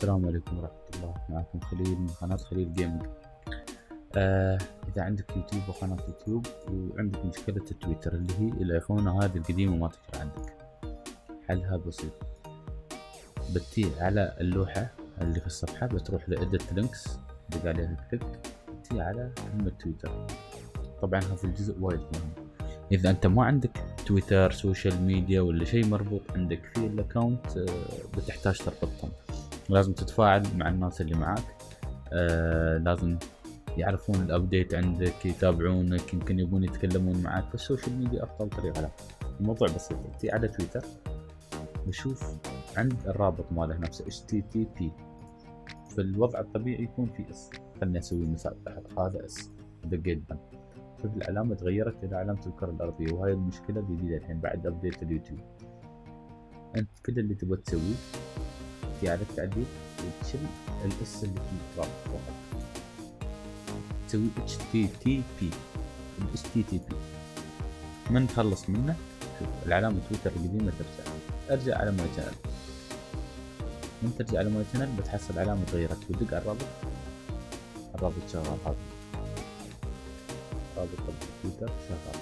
السلام عليكم ورحمة الله. معكم خليل من قناة خليل Gaming آه إذا عندك يوتيوب وقناة يوتيوب وعندك مشكلة التويتر اللي هي الأيقونة هذه القديمة ما تكفي عندك. حلها بسيط. بتيي على اللوحة اللي في الصفحة بتروح ل edit links دق عليها click بتيي على كلمة تويتر. طبعا هذا الجزء وايد مهم. إذا أنت ما عندك تويتر social media ولا شيء مربوط عندك في ال account آه، بتحتاج تربطهم. لازم تتفاعل مع الناس اللي معاك. آه لازم يعرفون ال update عندك يتابعونك يمكن يبون يتكلمون معك فال social media أفضل طريقة له الموضوع بسيط تيي على تويتر وشوف عند الرابط ماله نفسه http في الوضع الطبيعي يكون في s خلني أسوي مثال تحت هذا s دقيت بنشوف العلامة تغيرت إلى علامة الكرة الأرضية وهاي المشكلة الجديده الحين بعد update اليوتيوب. أنت كل اللي تبغى تسويه تيي على التعديل وتشيل ال s اللي في الرابط فقط تسوي اتش تي تي بي اتش تي تي بي من تخلص منه؟ شوف العلامة تويتر القديمة ترجع أرجع على my channel من ترجع على my channel بتحصل علامة تغيرت ودق على الرابط. الرابط شغال هذا. رابط تويتر شغال.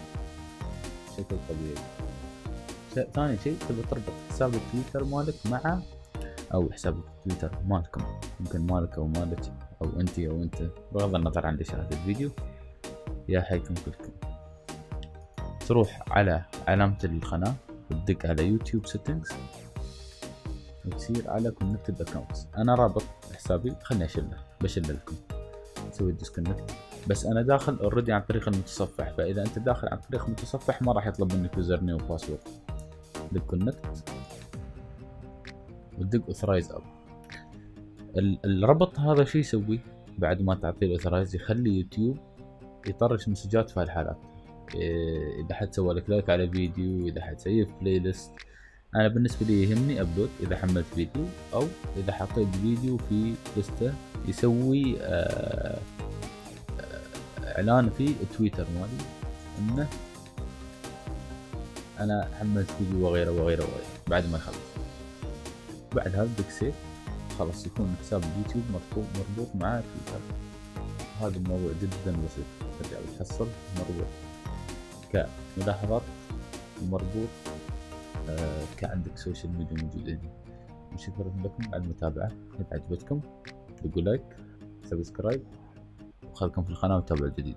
بشكل طبيعي. ثاني شيء تبي تربط حساب التويتر مالك مع أو حساب تويتر مالكم يمكن مالك أو مالك أو أنت أو أنت. بغض النظر عن هذا الفيديو يا حيكم كلكم. تروح على علامة القناة وتدق على يوتيوب settings وتصير على connected accounts أنا رابط حسابي خلني أشله بشله لكم. أسوي disconnect بس أنا داخل already عن طريق المتصفح فإذا أنت داخل عن طريق المتصفح ما راح يطلب منك username و password دق connect وتدق authorize app الربط هذا شو يسوي؟ بعد ما تعطيه ال authorize يخلي يوتيوب يطرش مسجات في هالحالات. إيه، إذا حد سوى لك like على فيديو إذا حد save playlist أنا بالنسبة لي يهمني upload إذا حملت فيديو أو إذا حطيت فيديو في لسته يسوي آه، آه، إعلان في تويتر مالي. إنه أنا حملت فيديو وغيره وغيره وغيره بعد ما يخلص. بعد هذا بدق save خلاص يكون حساب اليوتيوب مربوط مع تويتر هذا الموضوع جدا بسيط ترجع بتحصل مربوط كملاحظات مربوط آه كعندك social media موجود شكرا لكم على المتابعة إذا عجبتكم دقوا like subscribe وخلكم في القناة وتابعوا الجديد